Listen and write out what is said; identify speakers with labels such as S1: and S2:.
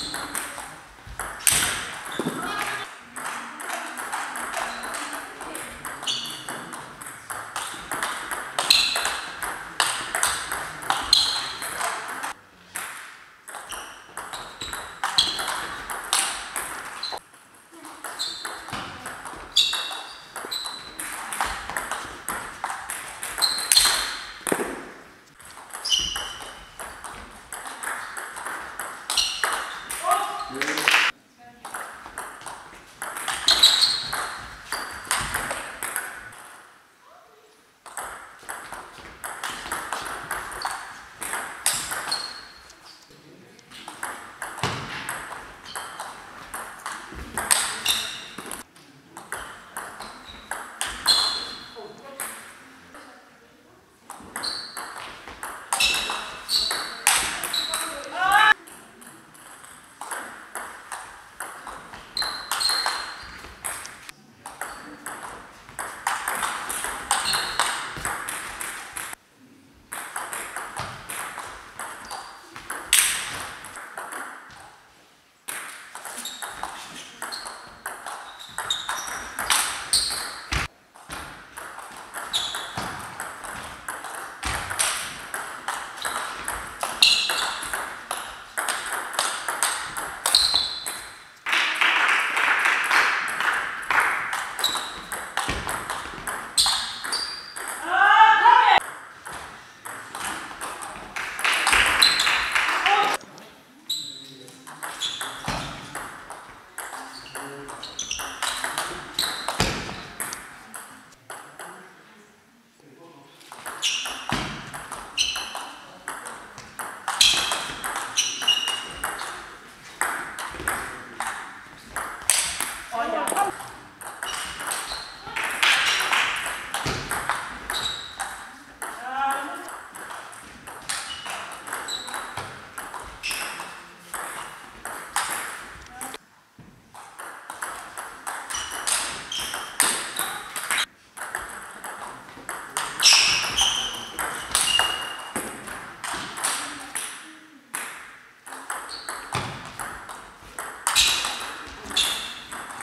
S1: Thank you. Great.